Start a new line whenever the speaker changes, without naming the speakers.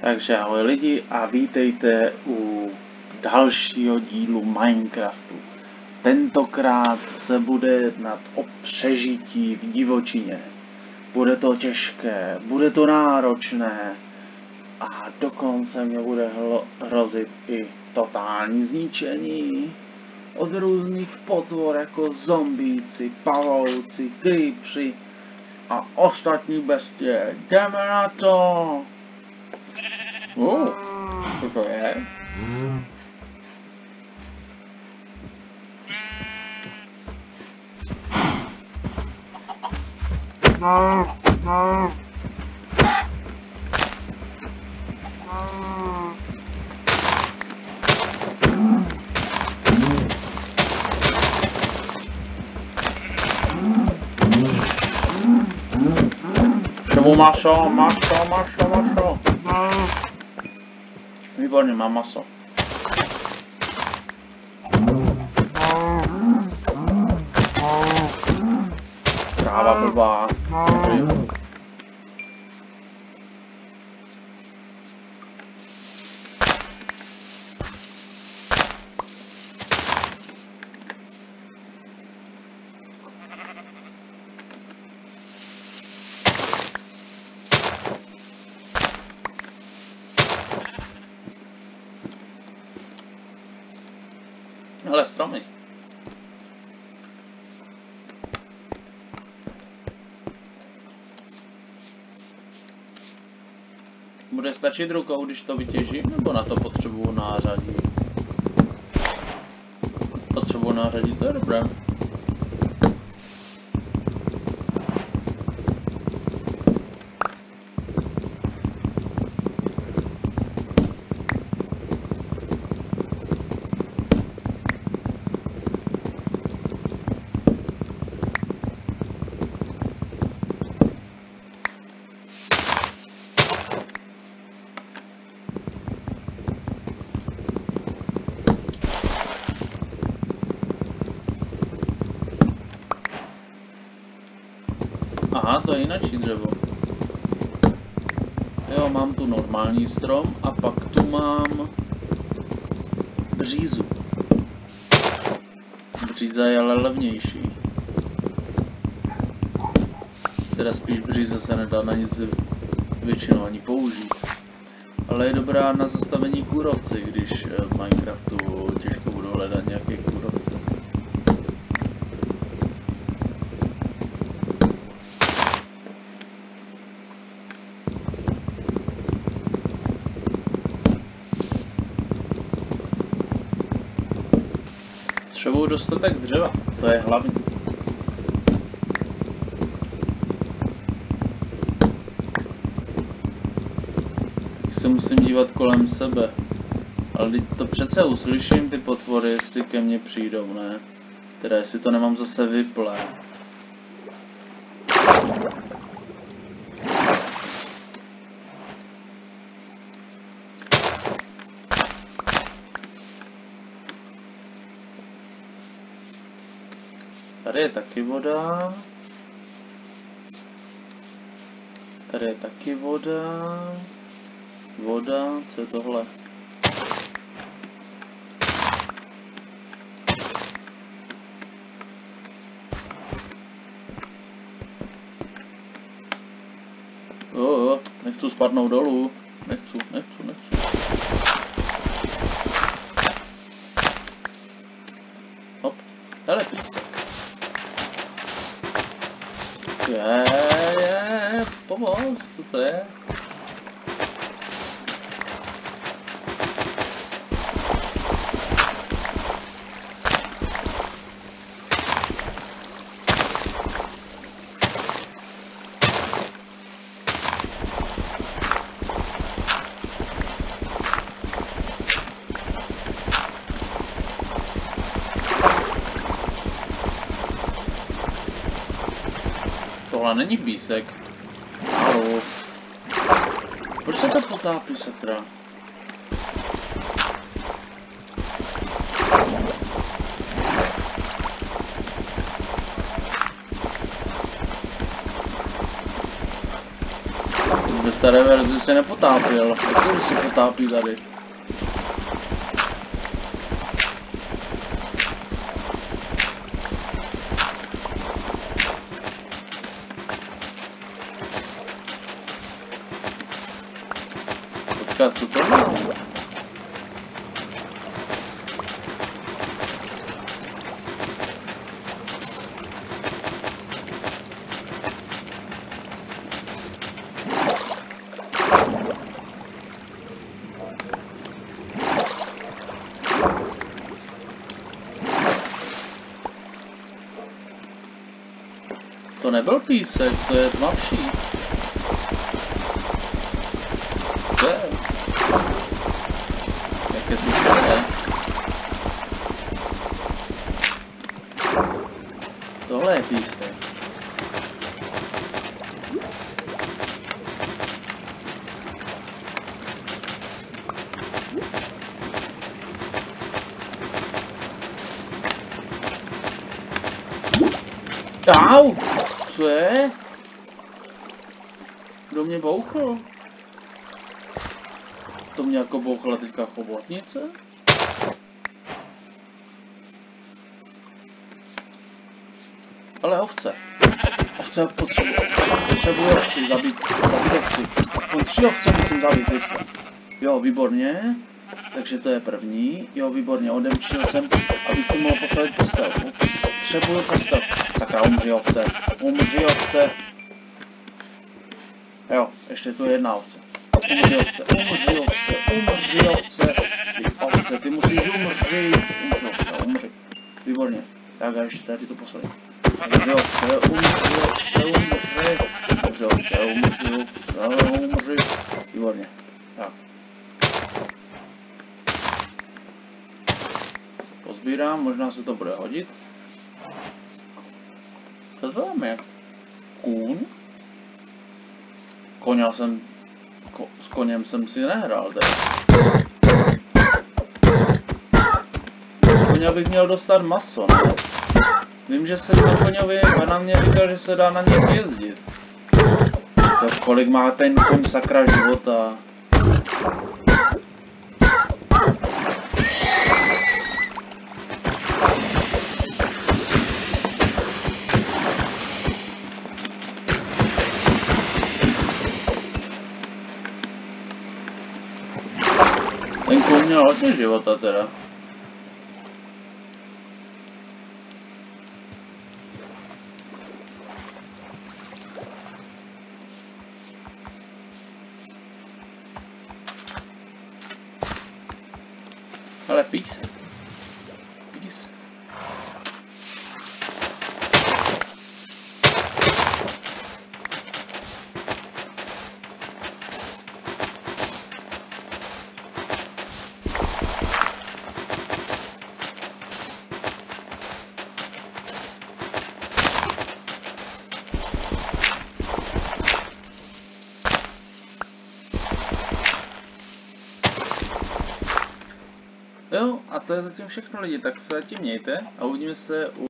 Takže ahoj lidi a vítejte u dalšího dílu Minecraftu. Tentokrát se bude jednat o přežití v divočině. Bude to těžké, bude to náročné a dokonce mě bude hrozit i totální zničení od různých potvor jako zombíci, pavouci, creepři a ostatní bestie. Jdeme na to! Uh, co to je?
No, no.
Čemu maso, maso, maso, maso. Výborně, mám maso. Tráva Hele, stromy. Bude stačit rukou, když to vytěžím, nebo na to potřebuju nářadí? Potřebuju nářadí, to je dobré. Aha, to je jináčí dřevo. Jo, mám tu normální strom a pak tu mám břízu. Bříza je ale levnější. Teda spíš bříze se nedá na nic většinou ani použít. Ale je dobrá na zastavení kůrovce, když v Minecraftu těžko budu hledat nějaké kůrovce. Potřebuju dostatek dřeva, to je hlavní. Tak se musím dívat kolem sebe. Ale teď to přece uslyším ty potvory, jestli ke mně přijdou, ne? Teda jestli to nemám zase vyplé. Tady je taky voda. Tady je taky voda. Voda, co je tohle? Jo, jo, nechci spadnout dolů. Nechci, nechci, nechci. Hop, hele písek. Je, je, pomoc, co to je? Tohle není písek. Halo. Proč se to potápí, sakra? Vůbec staré verzi se nepotápěl. To se potápí tady? Počkat, co to má? To nebyl písek, to je tmavší. Co je? Jaké si špatné? Tohle je písek. Au! Co je? Kdo mě bouchl? To mě jako bouchla teďka chobotnice? Ale ovce. Ovce potřebuji. Potřebuji ovci zabít. Zabít ovci. Aspoň tři ovce musím zabít teďka. Jo, výborně. Takže to je první. Jo, výborně. Odemčil jsem, abych si mohl postavit postel. Potřebuju postel. Sakra, umři ovce. Umři ovce. Jo, ještě tu je jedna ovce. Ovce, umři ovce. Ty ovce, ty musíš umřít. Umři ovce, umři. Výborně. Tak a ještě tady to poslední. Umři ovce, umři umři ovce, umři. Výborně. Tak. Pozbírám, možná se to bude hodit. Co to tam je? Kůň? Koně jsem... Ko, s koněm jsem si nehrál tady. Koně bych měl dostat maso, ne? Vím, že se na koňovi a na mě říkal, že se dá na něm jezdit. Tak kolik má ten koň sakra života? Hodně života teda. To je zatím všechno lidi, tak se zatím mějte a uvidíme se u